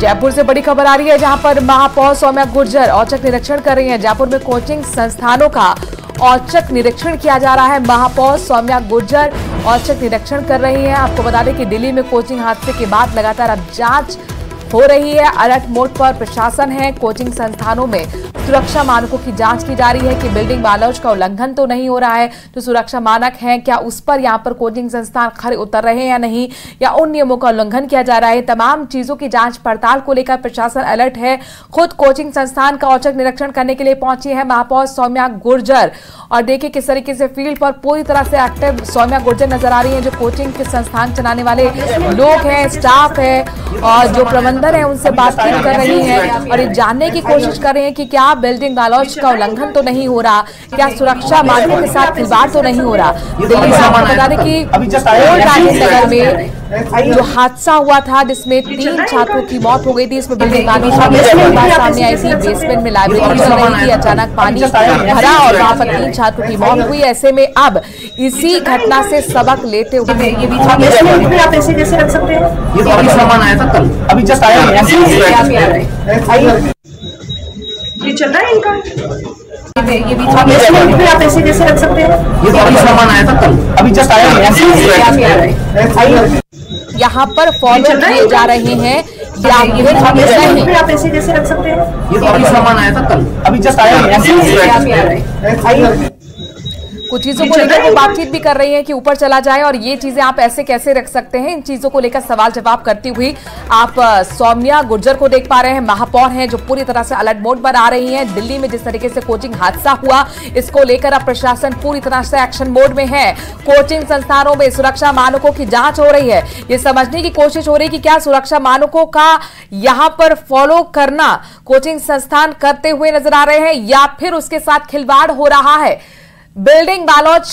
जयपुर से बड़ी खबर आ रही है, जहाँ पर महापौर सौम्या गुर्जर औचक निरीक्षण कर रही हैं। जयपुर में कोचिंग संस्थानों का औचक निरीक्षण किया जा रहा है। महापौर सौम्या गुर्जर औचक निरीक्षण कर रही हैं। आपको बता दें कि दिल्ली में कोचिंग हादसे के बाद लगातार अब जाँच हो रही है। अलर्ट मोड पर प्रशासन है। कोचिंग संस्थानों में सुरक्षा मानकों की जाँच की जा रही है कि बिल्डिंग बालौज का उल्लंघन तो नहीं हो रहा है। जो सुरक्षा मानक हैं, क्या उस पर यहाँ पर कोचिंग संस्थान खड़े उतर रहे हैं या नहीं, या उन नियमों का उल्लंघन किया जा रहा है? तमाम चीज़ों की जाँच पड़ताल को लेकर प्रशासन अलर्ट है। खुद कोचिंग संस्थान का औचक निरीक्षण करने के लिए पहुँची है महापौर सौम्या गुर्जर। और देखिए किस तरीके से फ़ील्ड पर पूरी तरह से एक्टिव सौम्या गुर्जर नज़र आ रही है, जो कोचिंग के संस्थान चलाने वाले लोग हैं, स्टाफ है, और जो प्रबंधन है उनसे बातचीत कर रही है और ये जानने की कोशिश कर रहे हैं कि क्या बिल्डिंग बालौज का उल्लंघन तो नहीं हो रहा क्या सुरक्षा मानकों के साथ खिलवाड़ तो नहीं हो रहा? दिल्ली बता दें कि राजेंद्र नगर में जो हादसा हुआ था जिसमें तीन छात्रों की मौत हो गई थी इसमें बिल्डिंग सामने आई थी बेसमेंट में लाइब्रेरी चल रही थी अचानक पानी भरा और वहाँ पर तीन छात्रों की मौत हुई। ऐसे में अब इसी घटना से सबक लेते हुए ये भी आप ऐसे कैसे रख सकते हैं? ये तो सामान आया था कल। अभी जस्ट आया है ऐसे ही ये चल रहा है इनका? ये भी बेसमेंट में आप ऐसे कैसे रख सकते हैं। ये तो अभी सामान आया था कल। अभी जस्ट आया है ऐसे ही यहाँ पर फॉलो किए जा रहे हैं। कि आप ये ऐसे कैसे रख सकते हैं। ये तो सामान आया था कल। अभी जस्ट आया है ऐसे ही कुछ चीज़ों को लेकर वो बातचीत भी कर रही हैं कि ऊपर चला जाए और ये चीज़ें आप ऐसे कैसे रख सकते हैं? इन चीज़ों को लेकर सवाल जवाब करती हुई आप सौम्या गुर्जर को देख पा रहे हैं। महापौर हैं जो पूरी तरह से अलर्ट मोड पर आ रही हैं। दिल्ली में जिस तरीके से कोचिंग हादसा हुआ, इसको लेकर अब प्रशासन पूरी तरह से एक्शन मोड में है। कोचिंग संस्थानों में सुरक्षा मानकों की जाँच हो रही है। ये समझने की कोशिश हो रही है कि क्या सुरक्षा मानकों का यहाँ पर फॉलो करना कोचिंग संस्थान करते हुए नज़र आ रहे हैं या फिर उसके साथ खिलवाड़ हो रहा है? बिल्डिंग बालोच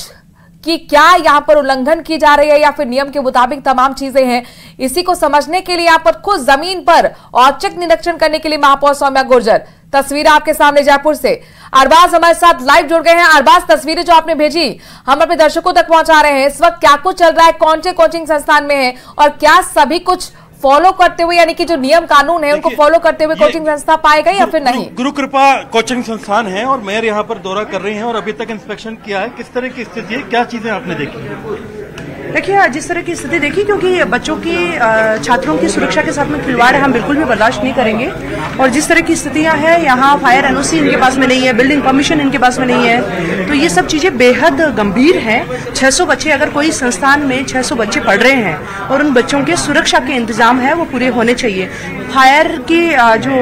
की क्या यहाँ पर उल्लंघन की जा रही है या फिर नियम के मुताबिक तमाम चीज़ें हैं, इसी को समझने के लिए यहाँ पर खुद ज़मीन पर औचक निरीक्षण करने के लिए महापौर सौम्या गुर्जर। तस्वीरें आपके सामने जयपुर से। अरबाज हमारे साथ लाइव जुड़ गए हैं। अरबाज, तस्वीरें जो आपने भेजी, हम अपने दर्शकों तक पहुँचा रहे हैं। इस वक्त क्या कुछ चल रहा है? कौन से कोचिंग संस्थान में है? और क्या सभी कुछ फॉलो करते हुए यानी कि जो नियम कानून है उनको फॉलो करते हुए कोचिंग संस्था पाएगा या फिर नहीं? गुरु कृपा कोचिंग संस्थान है और मेयर यहाँ पर दौरा कर रही हैं और अभी तक इंस्पेक्शन किया है। किस तरह की स्थिति है? क्या चीज़ें आपने देखी? देखिए जिस तरह की स्थिति देखी, क्योंकि बच्चों की छात्रों की सुरक्षा के साथ में खिलवाड़ है हम बिल्कुल भी बर्दाश्त नहीं करेंगे। और जिस तरह की स्थितियाँ हैं, यहाँ फायर एनओसी इनके पास में नहीं है, बिल्डिंग परमिशन इनके पास में नहीं है तो ये सब चीज़ें बेहद गंभीर हैं। 600 बच्चे, अगर कोई संस्थान में 600 बच्चे पढ़ रहे हैं और उन बच्चों के सुरक्षा के इंतज़ाम है, वो पूरे होने चाहिए। फायर की जो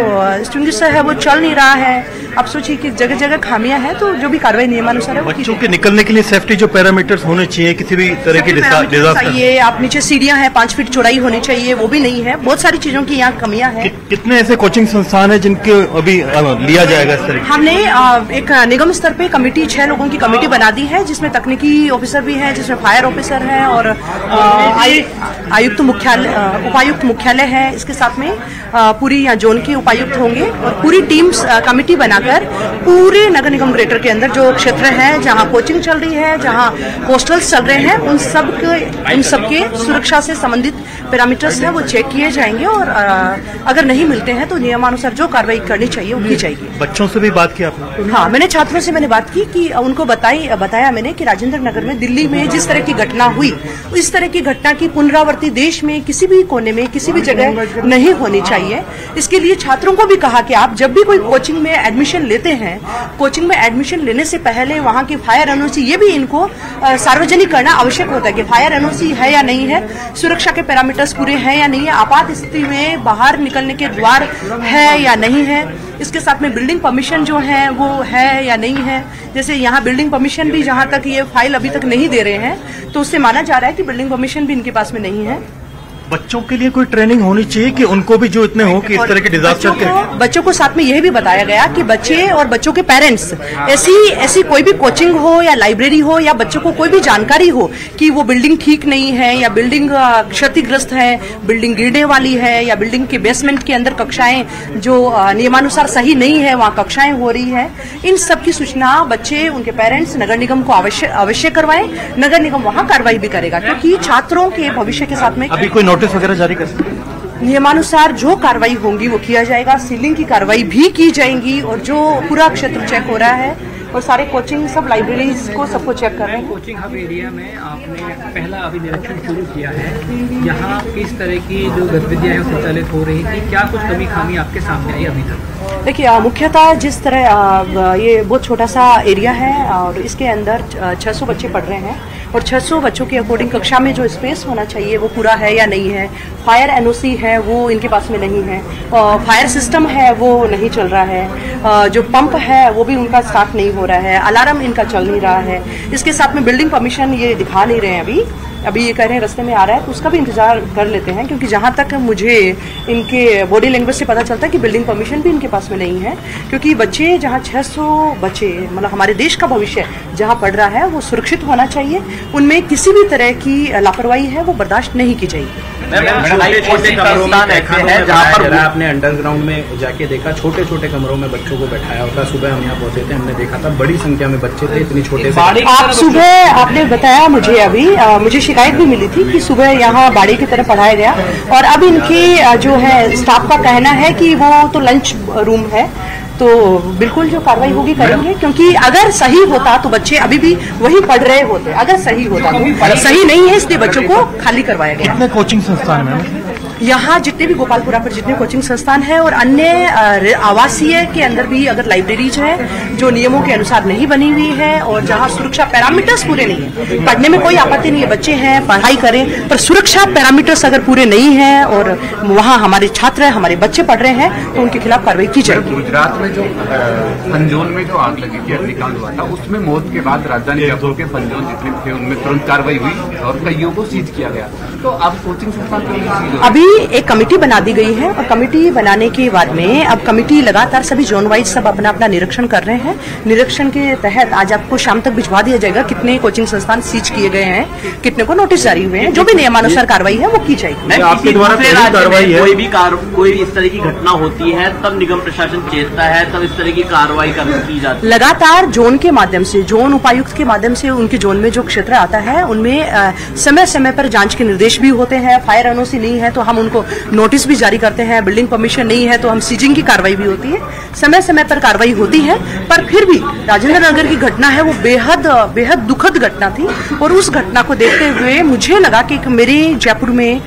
स्टिंग्विशर है वो चल नहीं रहा है। आप सोचिए कि जगह जगह खामियाँ हैं तो जो भी कार्रवाई नियमानुसार है बच्चों के निकलने के लिए सेफ्टी जो पैरामीटर्स होने चाहिए किसी भी तरह की चाहिए आप नीचे सीढ़ियाँ हैं पाँच फीट चौड़ाई होनी चाहिए वो भी नहीं है। बहुत सारी चीज़ों की यहाँ कमियाँ हैं। कितने ऐसे कोचिंग संस्थान है जिनके अभी लिया जाएगा इस तरह हमने एक निगम स्तर पे कमेटी छह लोगों की कमेटी बना दी है जिसमें तकनीकी ऑफिसर भी है जिसमें फायर ऑफिसर है और आयुक्त मुख्यालय उपायुक्त मुख्यालय है। इसके साथ में पूरी यहाँ जोन के उपायुक्त होंगे और पूरी टीम कमेटी बनाकर पूरे नगर निगम ग्रेटर के अंदर जो क्षेत्र है जहाँ कोचिंग चल रही है जहाँ हॉस्टल्स चल रहे हैं उन सब के उन सबके सुरक्षा से संबंधित पैरामीटर्स हैं वो चेक किए जाएँगे और अगर नहीं मिलते हैं तो नियमानुसार जो कार्रवाई करनी चाहिए वो की जाएगी। बच्चों से भी बात की आपने? हाँ मैंने छात्रों से मैंने बात की कि उनको बताई बताया मैंने कि राजेंद्र नगर में दिल्ली में जिस तरह की घटना हुई इस तरह की घटना की पुनरावृत्ति देश में किसी भी कोने में किसी भी जगह नहीं होनी चाहिए। इसके लिए छात्रों को भी कहा कि आप जब भी कोई कोचिंग में एडमिशन लेते हैं कोचिंग में एडमिशन लेने से पहले वहाँ की फायर एनओसी ये भी इनको सार्वजनिक करना आवश्यक होता है कि फायर एनओसी है या नहीं है, सुरक्षा के पैरामीटर्स पूरे हैं या नहीं है, आपात स्थिति में बाहर निकलने के द्वार है या नहीं है। इसके साथ में बिल्डिंग परमिशन जो है, वो है या नहीं है। जैसे यहाँ बिल्डिंग परमिशन भी जहाँ तक ये फ़ाइल अभी तक नहीं दे रहे हैं तो उससे माना जा रहा है कि बिल्डिंग परमिशन भी इनके पास में नहीं है। बच्चों के लिए कोई ट्रेनिंग होनी चाहिए कि उनको भी जो इतने हो कि इस तरह के डिजास्टर के को बच्चों को साथ में यह भी बताया गया कि बच्चे और बच्चों के पेरेंट्स ऐसी ऐसी कोई भी कोचिंग हो या लाइब्रेरी हो या बच्चों को कोई भी जानकारी हो कि वो बिल्डिंग ठीक नहीं है या बिल्डिंग क्षतिग्रस्त है बिल्डिंग गिरने वाली है या बिल्डिंग के बेसमेंट के अंदर कक्षाएँ जो नियमानुसार सही नहीं है वहाँ कक्षाएँ हो रही है इन सब की सूचना बच्चे उनके पेरेंट्स नगर निगम को अवश्य अवश्य करवाएँ। नगर निगम वहाँ कार्रवाई भी करेगा क्योंकि छात्रों के भविष्य के साथ में अभी कोई नोटिस वगैरह जारी कर सकते हैं? नियमानुसार जो कार्रवाई होंगी वो किया जाएगा सीलिंग की कार्रवाई भी की जाएगी और जो पूरा क्षेत्र चेक हो रहा है और सारे कोचिंग सब लाइब्रेरीज को सबको चेक कर रहे हैं। कोचिंग हब एरिया में आपने पहला अभी निरीक्षण शुरू किया है। यहाँ किस तरह की जो गतिविधियाँ हैं संचालित हो रही थी क्या कुछ कमी खामी आपके सामने आई अभी तक? देखिए मुख्यतः जिस तरह ये बहुत छोटा सा एरिया है और इसके अंदर अ, 600 बच्चे पढ़ रहे हैं। और 600 बच्चों के अकॉर्डिंग कक्षा में जो स्पेस होना चाहिए, वो पूरा है या नहीं है? फायर एनओसी है, वो इनके पास में नहीं है। फायर सिस्टम है, वो नहीं चल रहा है। जो पंप है, वो भी उनका स्टार्ट नहीं हो रहा है। अलार्म इनका चल नहीं रहा है। इसके साथ में बिल्डिंग परमिशन ये दिखा नहीं रहे हैं अभी। अभी ये कह रहे हैं रास्ते में आ रहा है तो उसका भी इंतज़ार कर लेते हैं क्योंकि जहाँ तक मुझे इनके बॉडी लैंग्वेज से पता चलता है कि बिल्डिंग परमिशन भी इनके पास में नहीं है क्योंकि बच्चे जहाँ 600 बच्चे मतलब हमारे देश का भविष्य जहाँ पढ़ रहा है वो सुरक्षित होना चाहिए उनमें किसी भी तरह की लापरवाही है वो बर्दाश्त नहीं की जाएगी। छोटे छोटे कमरों में ऐसे हैं जहाँ पर आपने अंडरग्राउंड में जाके देखा छोटे छोटे कमरों में बच्चों को बैठाया होता सुबह हम यहाँ पहुँचे थे हमने देखा था बड़ी संख्या में बच्चे थे इतनी छोटे आप सुबह आपने बताया मुझे अभी मुझे शिकायत भी मिली थी कि सुबह यहाँ बाड़ी की तरफ़ पढ़ाया गया और अब इनके जो है, स्टाफ का कहना है कि वो तो लंच रूम है तो बिल्कुल जो कार्रवाई होगी करेंगे, क्योंकि अगर सही होता तो बच्चे अभी भी वही पढ़ रहे होते, अगर सही होता तो सही नहीं है, इसलिए बच्चों को खाली करवाया गया। कोचिंग संस्थान है? यहाँ जितने भी गोपालपुरा पर जितने कोचिंग संस्थान हैं और अन्य आवासीय के अंदर भी अगर लाइब्रेरीज हैं जो नियमों के अनुसार नहीं बनी हुई है और जहाँ सुरक्षा पैरामीटर्स पूरे नहीं है। पढ़ने में कोई आपत्ति नहीं है बच्चे हैं पढ़ाई करें पर सुरक्षा पैरामीटर्स अगर पूरे नहीं है और वहाँ हमारे छात्र हमारे बच्चे पढ़ रहे हैं तो उनके खिलाफ कार्रवाई की जाएगी। गुजरात में जो पंजोन में जो आग लगी थी अग्निकांड हुआ था उसमें मौत के बाद राजधानी जयपुर के पंजोन जितने थे उनमें तुरंत कार्रवाई हुई और कईयों को सीज किया गया। तो अब कोचिंग संस्थान? अभी एक कमेटी बना दी गई है और कमेटी बनाने के बाद में अब कमेटी लगातार सभी जोन वाइज सब अपना अपना निरीक्षण कर रहे हैं। निरीक्षण के तहत आज आपको शाम तक भिजवा दिया जाएगा कितने कोचिंग संस्थान सीज किए गए हैं कितने को नोटिस जारी हुए हैं जो भी नियमानुसार कार्रवाई है वो की जाएगी। आपके द्वारा कार्रवाई है? कोई भी कोई इस तरह की घटना होती है तब निगम प्रशासन चेतता है तब इस तरह की कार्रवाई कर की जाती है। लगातार जोन के माध्यम से जोन उपायुक्त के माध्यम से उनके जोन में जो क्षेत्र आता है उनमें समय समय पर जाँच के निर्देश भी होते हैं फायर एनओसी नहीं है तो हम उनको नोटिस भी जारी करते हैं बिल्डिंग परमिशन नहीं है तो हम सीजिंग की कार्रवाई भी होती है। समय समय पर कार्रवाई होती है, पर फिर भी राजेंद्र नगर की घटना है, वो बेहद बेहद दुखद घटना थी। और उस घटना को देखते हुए मुझे लगा कि मेरे जयपुर में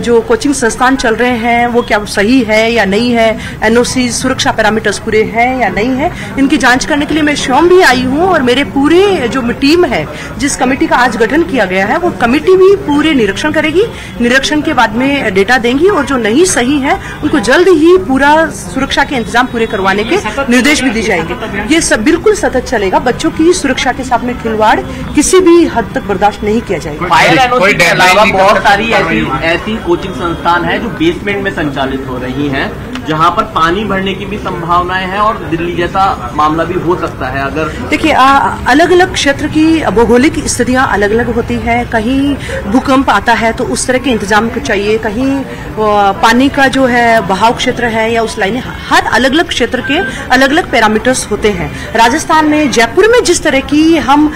जो कोचिंग संस्थान चल रहे हैं, वो क्या सही है या नहीं है? एनओसी सुरक्षा पैरामीटर्स पूरे हैं या नहीं है? इनकी जाँच करने के लिए मैं स्वयं भी आई हूँ और मेरे पूरे जो टीम है, जिस कमेटी का आज गठन किया गया है, वो कमेटी भी पूरे निरीक्षण करेगी। निरीक्षण के बाद में डेटा देंगी और जो नहीं सही है उनको जल्द ही पूरा सुरक्षा के इंतज़ाम पूरे करवाने के निर्देश भी दिए जाएँगे। ये सब बिल्कुल सतत चलेगा। बच्चों की सुरक्षा के साथ में खिलवाड़ किसी भी हद तक बर्दाश्त नहीं किया जाएगा। फायर के अलावा बहुत सारी ऐसी ऐसी कोचिंग संस्थान है जो बेसमेंट में संचालित हो रही हैं। जहाँ पर पानी भरने की भी संभावनाएँ हैं और दिल्ली जैसा मामला भी हो सकता है, अगर देखिए अलग अलग क्षेत्र की भौगोलिक स्थितियाँ अलग अलग होती है। कहीं भूकंप आता है तो उस तरह के इंतज़ाम को चाहिए। कहीं पानी का जो है बहाव क्षेत्र है या उस लाइन, हर अलग अलग क्षेत्र के अलग अलग पैरामीटर्स होते हैं। राजस्थान में, जयपुर में जिस तरह की हम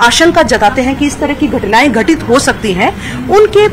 आशंका जताते हैं कि इस तरह की घटनाएँ घटित हो सकती हैं, उनके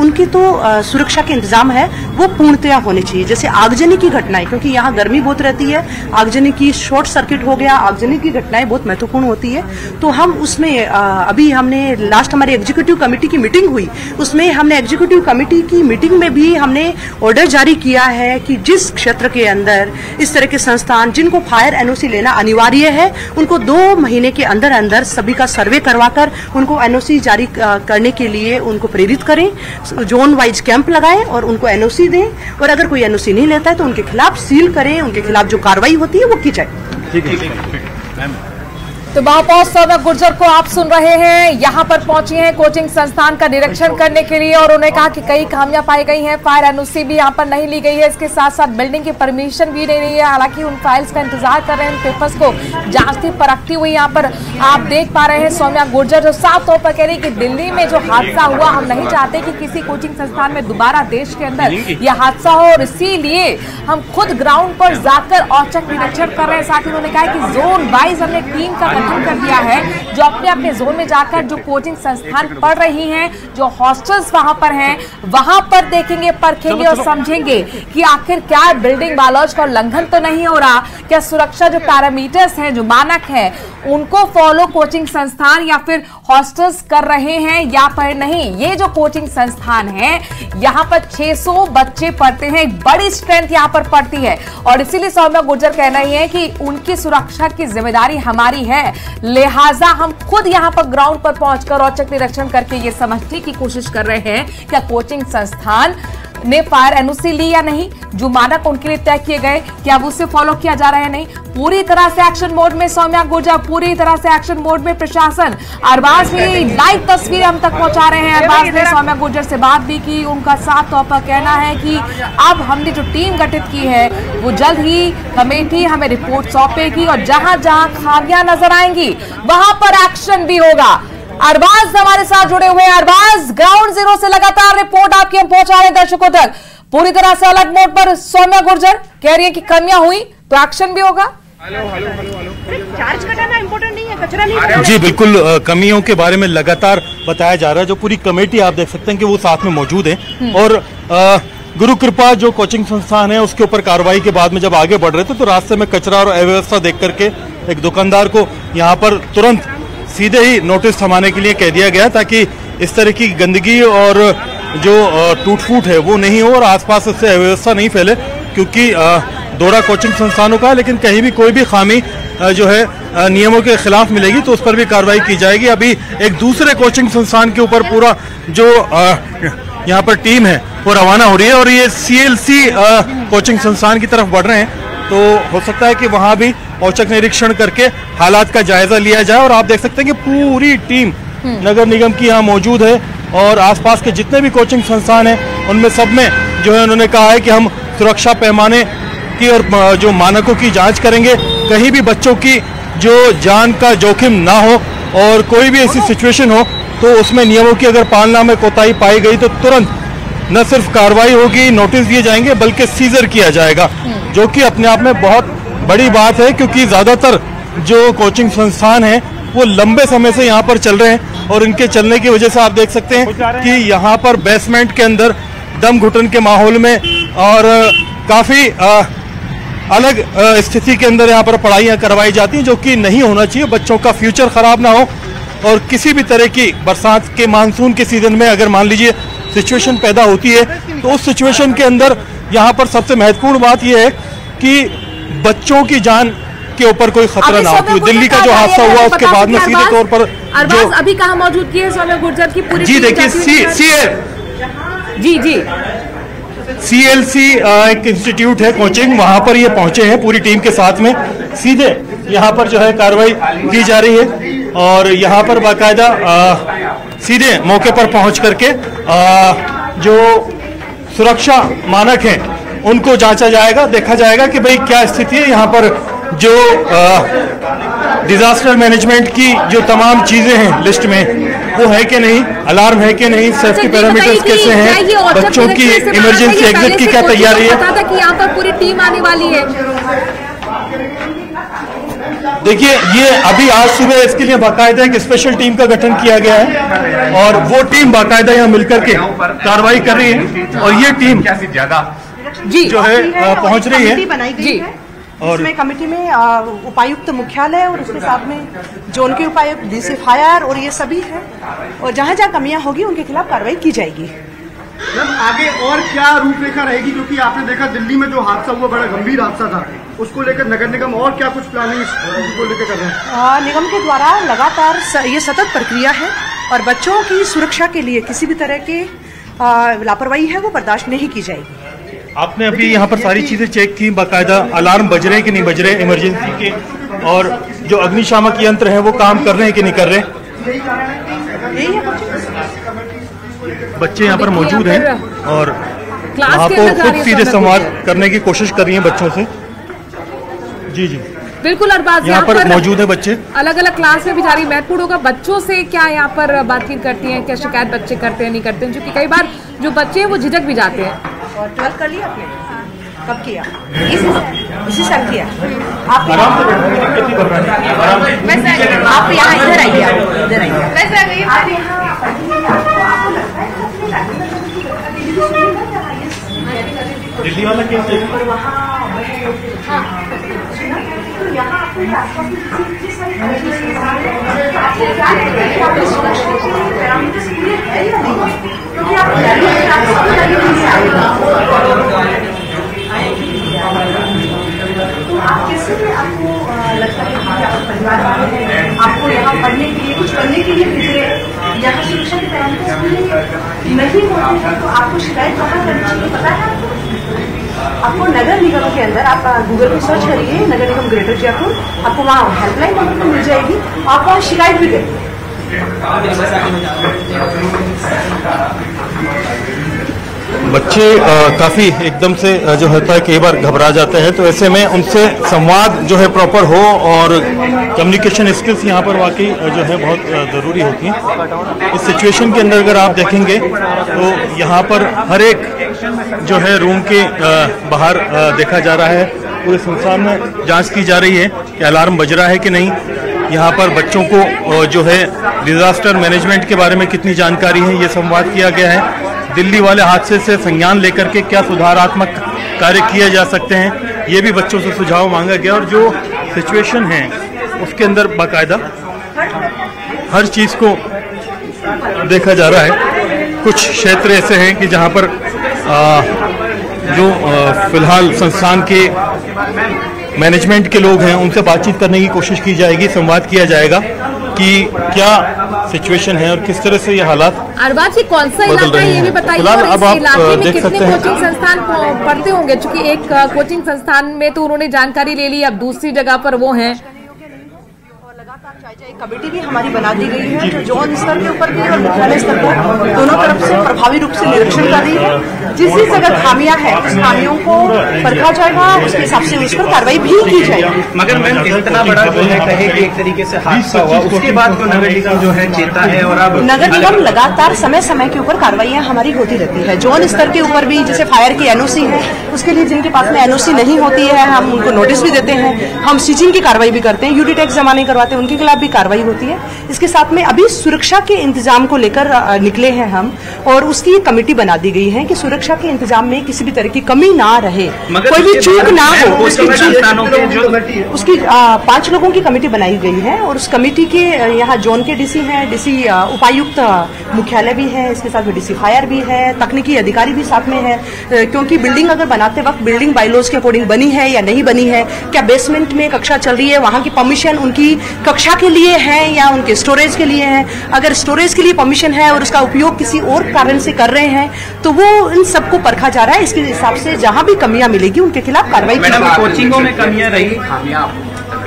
उनकी तो सुरक्षा के इंतज़ाम है, वो पूर्णतया होने चाहिए। जैसे आगजनी की घटनाएँ, क्योंकि यहाँ गर्मी बहुत रहती है, आगजनी की शॉर्ट सर्किट हो गया, आगजनी की घटनाएँ बहुत महत्वपूर्ण होती है। तो हम उसमें अभी हमने लास्ट हमारी एग्जीक्यूटिव कमेटी की मीटिंग हुई, उसमें हमने एग्जीक्यूटिव कमेटी की मीटिंग में भी हमने ऑर्डर जारी किया है कि जिस क्षेत्र के अंदर, इस तरह के संस्थान जिनको फायर एनओसी लेना अनिवार्य है, उनको दो महीने के अंदर अंदर सभी का सर्वे करवाकर उनको एनओसी जारी करने के लिए उनको प्रेरित करें जोन वाइज कैंप लगाएँ और उनको एनओसी दें। और अगर कोई एनओसी नहीं लेता है तो उनके खिलाफ सील करें, उनके खिलाफ जो कार्रवाई होती है, वो की जाए। तो महापौर सौम्या गुर्जर को आप सुन रहे हैं। यहाँ पर पहुँची हैं कोचिंग संस्थान का निरीक्षण करने के लिए और उन्होंने कहा कि कई खामियाँ पाई गई हैं। फायर एनओसी भी यहाँ पर नहीं ली गई है। इसके साथ साथ बिल्डिंग की परमिशन भी नहीं रही है। हालाँकि उन फाइल्स का इंतज़ार कर रहे हैं। पेपर्स को जांचती परखती हुई यहाँ पर आप देख पा रहे हैं सौम्या गुर्जर, जो साफ़ तौर पर कह रही कि दिल्ली में जो हादसा हुआ, हम नहीं चाहते कि किसी कोचिंग संस्थान में दोबारा देश के अंदर यह हादसा हो। और इसीलिए हम खुद ग्राउंड पर जाकर औचक निरीक्षण कर रहे हैं। साथ ही उन्होंने कहा कि जोन वाइज हमने टीम का उल्लंघन कर दिया है जो अपने अपने जोन में जाकर जो कोचिंग संस्थान पढ़ रही हैं जो हॉस्टल्स वहाँ पर हैं वहाँ पर देखेंगे परखेंगे और समझेंगे कि आखिर क्या बिल्डिंग बालॉज का उल्लंघन तो नहीं हो रहा क्या सुरक्षा जो पैरामीटर्स हैं जो मानक हैं उनको फॉलो कोचिंग संस्थान या फिर हॉस्टल्स कर रहे हैं या पर नहीं? ये जो कोचिंग संस्थान है यहाँ पर 600 बच्चे पढ़ते हैं एक बड़ी स्ट्रेंथ यहाँ पर पड़ती है। और इसीलिए सौम्या गुर्जर कह रही है कि उनकी सुरक्षा की ज़िम्मेदारी हमारी है। लिहाजा हम खुद यहाँ पर ग्राउंड पर पहुंचकर औचक निरीक्षण करके ये समझने की कोशिश कर रहे हैं क्या कोचिंग संस्थान ने फायर एनओसी ली या नहीं, जो मानक उनके लिए तय किए गए क्या अब उससे फॉलो किया जा रहा है नहीं। पूरी तरह से एक्शन मोड में सौम्या गुर्जर, पूरी तरह से एक्शन मोड में प्रशासन। अरबाज ने लाइव तस्वीरें हम तक पहुँचा रहे हैं। अरबाज ने सौम्या गुर्जर से बात भी की, उनका साफ़ तौर पर कहना है कि अब हमने जो टीम गठित की है, वो जल्द ही कमेटी हमें रिपोर्ट सौंपेगी और जहाँ जहाँ खामियाँ नज़र आएँगी, वहाँ पर एक्शन भी होगा। अरबाज हमारे साथ जुड़े हुए हैं। अरबाज ग्राउंड ज़ीरो से लगातार रिपोर्ट आपकी हम पहुँचा रहे हैं दर्शकों तक। पूरी तरह से अलग मोड पर सौम्या गुर्जर कह रही है कि कमियाँ हुई तो एक्शन भी होगा। चार्ज कटाना इम्पोर्टेंट नहीं है कचरा नहीं जी बिल्कुल कमियों के बारे में लगातार बताया जा रहा है। जो पूरी कमेटी आप देख सकते हैं कि वो साथ में मौजूद है। और अ, गुरु कृपा जो कोचिंग संस्थान है उसके ऊपर कार्रवाई के बाद में जब आगे बढ़ रहे थे तो रास्ते में कचरा और अव्यवस्था देख करके एक दुकानदार को यहाँ पर तुरंत सीधे ही नोटिस थमाने के लिए कह दिया गया ताकि इस तरह की गंदगी और जो टूट फूट है, वो नहीं हो और आसपास उससे अव्यवस्था नहीं फैले, क्योंकि दौरा कोचिंग संस्थानों का लेकिन कहीं भी कोई भी खामी जो है नियमों के खिलाफ मिलेगी तो उस पर भी कार्रवाई की जाएगी। अभी एक दूसरे कोचिंग संस्थान के ऊपर पूरा जो यहाँ पर टीम है, वो रवाना हो रही है और ये सीएलसी कोचिंग संस्थान की तरफ़ बढ़ रहे हैं। तो हो सकता है कि वहाँ भी औचक निरीक्षण करके हालात का जायजा लिया जाए और आप देख सकते हैं कि पूरी टीम नगर निगम की यहाँ मौजूद है और आसपास के जितने भी कोचिंग संस्थान हैं उनमें सब में जो है उन्होंने कहा है कि हम सुरक्षा पैमाने की और जो मानकों की जाँच करेंगे। कहीं भी बच्चों की जो जान का जोखिम ना हो और कोई भी ऐसी सिचुएशन हो तो उसमें नियमों की अगर पालना में कोताही पाई गई तो तुरंत न सिर्फ़ कार्रवाई होगी नोटिस दिए जाएँगे बल्कि सीजर किया जाएगा जो कि अपने आप में बहुत बड़ी बात है क्योंकि ज़्यादातर जो कोचिंग संस्थान हैं, वो लंबे समय से यहाँ पर चल रहे हैं और इनके चलने की वजह से आप देख सकते हैं कि यहाँ पर बेसमेंट के अंदर दम घुटन के माहौल में और काफ़ी अलग स्थिति के अंदर यहाँ पर पढ़ाइयाँ करवाई जाती हैं जो कि नहीं होना चाहिए। बच्चों का फ्यूचर खराब ना हो और किसी भी तरह की बरसात के मानसून के सीज़न में अगर मान लीजिए सिचुएशन पैदा होती है तो उस सिचुएशन के अंदर यहाँ पर सबसे महत्वपूर्ण बात यह है कि बच्चों की जान के ऊपर कोई खतरा ना हो दिल्ली का जो हादसा हुआ उसके बाद में सीधे तौर पर जो अभी कहाँ मौजूद की है सौम्या गुर्जर की पूरी जी देखिए सी सी जी जी। सीएलसी एक इंस्टीट्यूट है कोचिंग वहाँ पर ये पहुँचे हैं पूरी टीम के साथ में। सीधे यहाँ पर जो है कार्रवाई की जा रही है और यहाँ पर बाकायदा सीधे मौके पर पहुँच करके अ, जो सुरक्षा मानक हैं उनको जांचा जाएगा देखा जाएगा कि भाई क्या स्थिति है। यहाँ पर जो डिजास्टर मैनेजमेंट की जो तमाम चीज़ें हैं लिस्ट में वो है कि नहीं अलार्म है कि नहीं सेफ्टी अच्छा, पैरामीटर्स कैसे हैं बच्चों की इमरजेंसी एग्जिट की क्या तैयारी है? यहाँ पर पूरी टीम आने वाली है? देखिए ये अभी आज सुबह इसके लिए बाकायदा एक स्पेशल टीम का गठन किया गया है और वो टीम बाकायदा यहाँ मिलकर के कार्रवाई कर रही है। और ये टीम ज़्यादा जी। जो है पहुँच रही है। बनाई गई है। और- इसमें कमेटी में उपायुक्त मुख्यालय और उसके साथ में जोन के उपायुक्त डीसी फायर और ये सभी है और जहाँ जहाँ कमियाँ होगी उनके खिलाफ कार्रवाई की जाएगी। आगे और क्या रूपरेखा रहेगी? क्योंकि आपने देखा दिल्ली में जो हादसा हुआ बड़ा गंभीर हादसा था। उसको लेकर नगर निगम और क्या कुछ प्लानिंग को लेकर कर रहे हैं? निगम के द्वारा लगातार ये सतत प्रक्रिया है और बच्चों की सुरक्षा के लिए किसी भी तरह के लापरवाही है वो बर्दाश्त नहीं की जाएगी। आपने अभी यहाँ पर सारी चीज़ें चेक की बाकायदा अलार्म बज रहे हैं कि नहीं बज रहे इमरजेंसी के? और जो अग्निशामक यंत्र हैं वो काम कर रहे हैं कि नहीं कर रहे बच्चों यहाँ पर मौजूद हैं और क्लास वहाँ खुद सीधे संवाद करने की कोशिश कर रही हैं बच्चों से। जी जी। बिल्कुल अरबाज यहाँ पर पर मौजूद है बच्चे। अलग अलग क्लास में भी जा रही महत्वपूर्ण होगा बच्चों से क्या यहाँ पर बातचीत करती हैं क्या शिकायत बच्चे करते हैं नहीं करते हैं? क्योंकि कई बार जो बच्चे हैं वो झिझक भी जाते हैं। और ट्वेल्थ कर लिया आपने? कब किया? इसी साल किया? आप आप यहाँ इधर आइए आप इधर आइए। आप दिल्ली वाला कैसे आपको यहाँ पढ़ने के लिए कुछ करने के लिए भेजे यहाँ शिक्षा के पैरामीटर्स नहीं होते तो आपको शिकायत कहाँ करनी चाहिए? पता है आपको? आपको नगर निगम के अंदर आप गूगल पे सर्च करिए, नगर निगम ग्रेटर जयपुर आपको वहाँ हेल्पलाइन नंबर पर मिल जाएगी, आप वहाँ शिकायत भी करिए। बच्चे काफ़ी एकदम से जो होता है कई बार घबरा जाते हैं तो ऐसे में उनसे संवाद जो है प्रॉपर हो और कम्युनिकेशन स्किल्स यहाँ पर वाकई जो है बहुत ज़रूरी होती हैं। इस सिचुएशन के अंदर अगर आप देखेंगे तो यहाँ पर हर एक जो है रूम के बाहर देखा जा रहा है। पूरे संस्थान में जाँच की जा रही है कि अलार्म बज रहा है कि नहीं। यहाँ पर बच्चों को जो है डिजास्टर मैनेजमेंट के बारे में कितनी जानकारी है, ये संवाद किया गया है। दिल्ली वाले हादसे से संज्ञान लेकर के क्या सुधारात्मक कार्य किए जा सकते हैं ये भी बच्चों से सुझाव मांगा गया और जो सिचुएशन है उसके अंदर बाकायदा हर चीज़ को देखा जा रहा है। कुछ क्षेत्र ऐसे हैं कि जहाँ पर आ, जो फ़िलहाल संस्थान के मैनेजमेंट के लोग हैं उनसे बातचीत करने की कोशिश की जाएगी संवाद किया जाएगा कि क्या सिचुएशन है और किस तरह से ये हालात अरबाज जी कौन सा इलाका है ये भी बताइए और इस इलाके में कितने कोचिंग संस्थान पढ़ते होंगे? क्योंकि एक कोचिंग संस्थान में तो उन्होंने जानकारी ले ली अब दूसरी जगह पर वो हैं। कमेटी भी हमारी बना दी गई है जो जोन स्तर के ऊपर भी और मुख्यालय स्तर पर दोनों तरफ़ से प्रभावी रूप से निरीक्षण कर रही है। जिस जिस जगह खामियाँ हैं उस खामियों को परखा जाएगा उसके हिसाब से उस पर कार्रवाई भी की जाएगी। मगर मैम इतना बड़ा जो है कहे कि एक तरीके से हादसा हुआ उसके बाद तो नगर निगम जो है चेता है और अब नगर निगम लगातार समय समय के ऊपर कार्रवाइयाँ हमारी होती रहती है। जोन स्तर के ऊपर भी जैसे फायर की एनओसी है उसके लिए जिनके पास में एनओसी नहीं होती है हम उनको नोटिस भी देते हैं। हम सीचिंग की कार्रवाई भी करते हैं यूडी टैक्स जमा नहीं करवाते उनके खिलाफ भी कार्रवाई होती है। इसके साथ में अभी सुरक्षा के इंतज़ाम को लेकर निकले हैं हम और उसकी एक कमेटी बना दी गई है कि सुरक्षा के इंतज़ाम में किसी भी तरह की कमी ना रहे। कोई भी चूक ना हो उसकी उसकी पाँच लोगों की कमेटी बनाई गई है और उस कमेटी के यहाँ जोन के डीसी हैं डीसी उपायुक्त मुख्यालय भी है इसके साथ में डीसी फायर भी है तकनीकी अधिकारी भी साथ में है क्योंकि बिल्डिंग अगर बनाते वक्त बिल्डिंग बाइलॉज के अकॉर्डिंग बनी है या नहीं बनी है क्या बेसमेंट में कक्षा चल रही है वहाँ की परमिशन उनकी कक्षा के लिए है या उनके स्टोरेज के लिए है? अगर स्टोरेज के लिए परमिशन है और उसका उपयोग किसी और कारण से कर रहे हैं तो वो इन सबको परखा जा रहा है। इसके हिसाब से जहाँ भी कमियाँ मिलेगी उनके खिलाफ कार्रवाई की जाएगी। कोचिंगों में कमियाँ रही?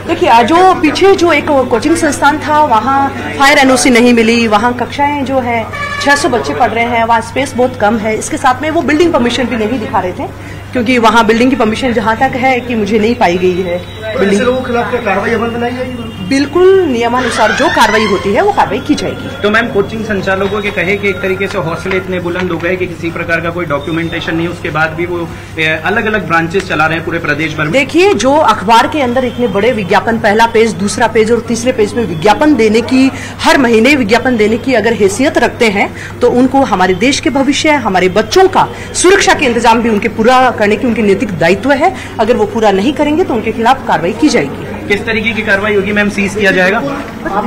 देखिए आज जो पीछे जो एक कोचिंग संस्थान था वहाँ फायर एनओसी नहीं मिली वहाँ कक्षाएँ जो है 600 बच्चे पढ़ रहे हैं वहाँ स्पेस बहुत कम है। इसके साथ में वो बिल्डिंग परमिशन भी नहीं दिखा रहे थे क्योंकि वहाँ बिल्डिंग की परमिशन जहाँ तक है कि मुझे नहीं पाई गई है। बिल्डिंग के खिलाफ कार्रवाई अमल में लाई जाएगी? बिल्कुल नियमानुसार जो कार्रवाई होती है वो कार्रवाई की जाएगी। तो मैम कोचिंग संचालकों के कहे कि एक तरीके से हौसले इतने बुलंद हो गए कि किसी प्रकार का कोई डॉक्यूमेंटेशन नहीं उसके बाद भी वो अलग अलग ब्रांचेस चला रहे हैं पूरे प्रदेश भर में। देखिए जो अखबार के अंदर इतने बड़े विज्ञापन पहला पेज दूसरा पेज और तीसरे पेज में विज्ञापन देने की हर महीने विज्ञापन देने की अगर हैसियत रखते हैं तो उनको हमारे देश के भविष्य हमारे बच्चों का सुरक्षा के इंतज़ाम भी उनके पूरा करने की उनकी नैतिक दायित्व है। अगर वो पूरा नहीं करेंगे तो उनके खिलाफ कार्रवाई की जाएगी। किस तरीके की कार्रवाई होगी मैम? सीज किया जाएगा?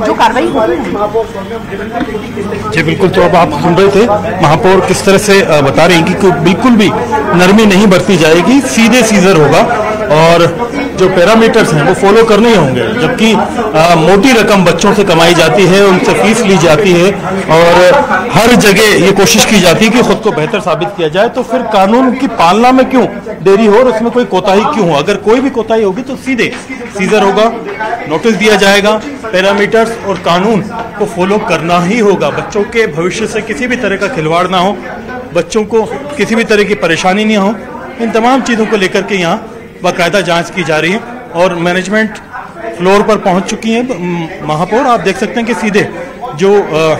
जो कार्रवाई होगी जी बिल्कुल। तो अब आप सुन रहे थे महापौर किस तरह से बता रहे हैं कि बिल्कुल भी नरमी नहीं बरती जाएगी। सीधे सीजर होगा और जो पैरामीटर्स हैं, वो फॉलो करने ही होंगे। जबकि मोटी रकम बच्चों से कमाई जाती है, उनसे फ़ीस ली जाती है, और हर जगह ये कोशिश की जाती है कि खुद को बेहतर साबित किया जाए तो फिर कानून की पालना में क्यों देरी हो और उसमें कोई कोताही क्यों हो? अगर कोई भी कोताही होगी तो सीधे सीजर होगा नोटिस दिया जाएगा पैरामीटर्स और कानून को फॉलो करना ही होगा। बच्चों के भविष्य से किसी भी तरह का खिलवाड़ ना हो, बच्चों को किसी भी तरह की परेशानी नहीं हो, इन तमाम चीज़ों को लेकर के यहाँ बाकायदा जाँच की जा रही है और मैनेजमेंट फ्लोर पर पहुँच चुकी है। महापौर आप देख सकते हैं कि सीधे जो अ,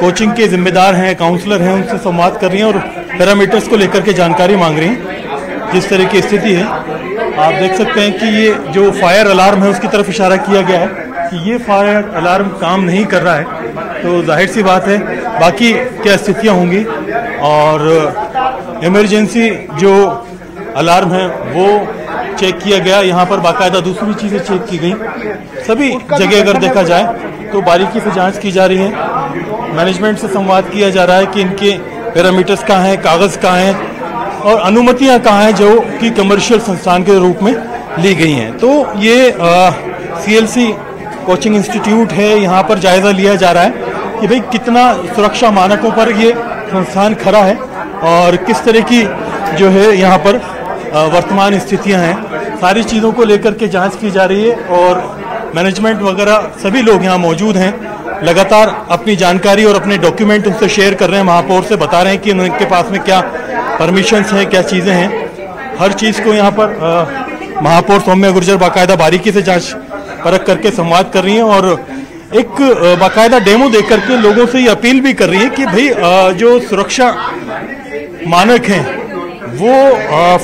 कोचिंग के जिम्मेदार हैं काउंसलर हैं उनसे संवाद कर रही हैं और पैरामीटर्स को लेकर के जानकारी मांग रही हैं। जिस तरह की स्थिति है आप देख सकते हैं कि ये जो फायर अलार्म है उसकी तरफ़ इशारा किया गया है कि ये फायर अलार्म काम नहीं कर रहा है। तो ज़ाहिर सी बात है बाकी क्या स्थितियाँ होंगी और इमरजेंसी जो अलार्म है वो चेक किया गया, यहाँ पर बाकायदा दूसरी चीज़ें चेक की गई। सभी जगह अगर देखा जाए तो बारीकी से जाँच की जा रही है। मैनेजमेंट से संवाद किया जा रहा है कि इनके पैरामीटर्स कहाँ हैं, कागज़ कहाँ हैं, और अनुमतियाँ कहाँ हैं जो कि कमर्शियल संस्थान के रूप में ली गई हैं। तो ये सीएलसी कोचिंग इंस्टीट्यूट है, यहाँ पर जायज़ा लिया जा रहा है कि भाई कितना सुरक्षा मानकों पर ये संस्थान खड़ा है और किस तरह की जो है यहाँ पर वर्तमान स्थितियाँ हैं। सारी चीज़ों को लेकर के जाँच की जा रही है और मैनेजमेंट वगैरह सभी लोग यहाँ मौजूद हैं। लगातार अपनी जानकारी और अपने डॉक्यूमेंट उनसे शेयर कर रहे हैं, महापौर से बता रहे हैं कि उनके पास में क्या परमिशंस हैं, क्या चीज़ें हैं। हर चीज़ को यहाँ पर महापौर सौम्य गुर्जर बाकायदा बारीकी से जाँच परख करके संवाद कर रही हैं और एक बाकायदा डेमो दे करके लोगों से ये अपील भी कर रही है कि भाई जो सुरक्षा मानक हैं वो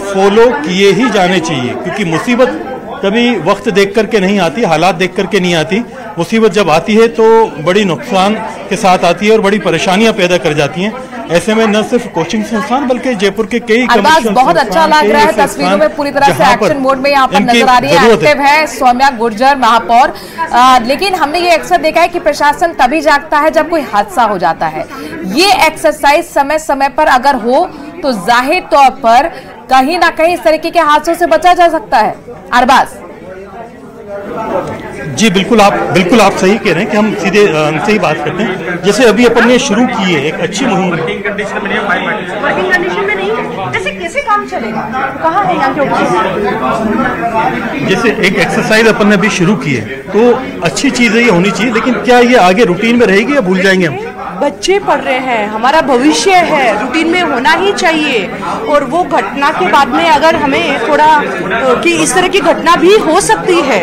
फॉलो किए ही जाने चाहिए क्योंकि मुसीबत कभी वक्त देख करके नहीं आती हालात देख करके नहीं आती। मुसीबत जब आती है तो बड़ी नुकसान के साथ आती है और बड़ी परेशानियाँ पैदा कर जाती हैं। ऐसे में न सिर्फ़ कोचिंग संस्थान बल्कि जयपुर के कई बहुत अच्छा लग रहा है तस्वीरों में पूरी तरह से एक्शन मोड में यहाँ पर नज़र आ रही है। एक्टिव है। सौम्या गुर्जर महापौर। लेकिन हमने ये अक्सर देखा है कि प्रशासन तभी जागता है जब कोई हादसा हो जाता है। ये एक्सरसाइज समय समय पर अगर हो तो ज़ाहिर तौर पर कहीं ना कहीं इस तरीके के हादसों से बचा जा सकता है। अरबाज। जी बिल्कुल आप बिल्कुल आप सही कह रहे हैं कि हम सीधे उनसे ही बात करते हैं। जैसे अभी अपन ने शुरू की है एक अच्छी मुहिम। वर्किंग कंडीशन में नहीं है ऐसे कैसे काम चलेगा? कहाँ है यहाँ के जैसे एक एक्सरसाइज अपन ने अभी शुरू की है तो अच्छी चीज़ है ये होनी चाहिए लेकिन क्या ये आगे रूटीन में रहेगी या भूल जाएँगे हम? बच्चे पढ़ रहे हैं हमारा भविष्य है रूटीन में होना ही चाहिए। और वो घटना के बाद में अगर हमें थोड़ा कि इस तरह की घटना भी हो सकती है।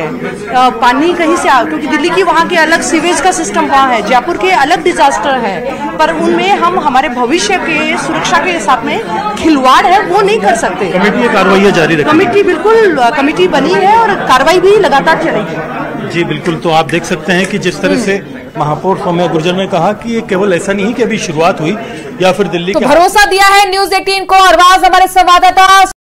पानी कहीं से आ क्योंकि दिल्ली की वहाँ के अलग सीवेज का सिस्टम वहाँ है जयपुर के अलग डिजास्टर है। पर उनमें हम हमारे भविष्य के सुरक्षा के साथ में खिलवाड़ है वो नहीं कर सकते। कमेटी ये कार्रवाइयाँ जारी कमेटी बिल्कुल कमेटी बनी है और कार्रवाई भी लगातार चलेगी। जी बिल्कुल। तो आप देख सकते हैं कि जिस तरह से महापौर सौम्या गुर्जर ने कहा कि ये केवल ऐसा नहीं है कि अभी शुरुआत हुई या फिर दिल्ली तो भरोसा दिया है न्यूज़ 18 को अरबाज हमारे संवाददाता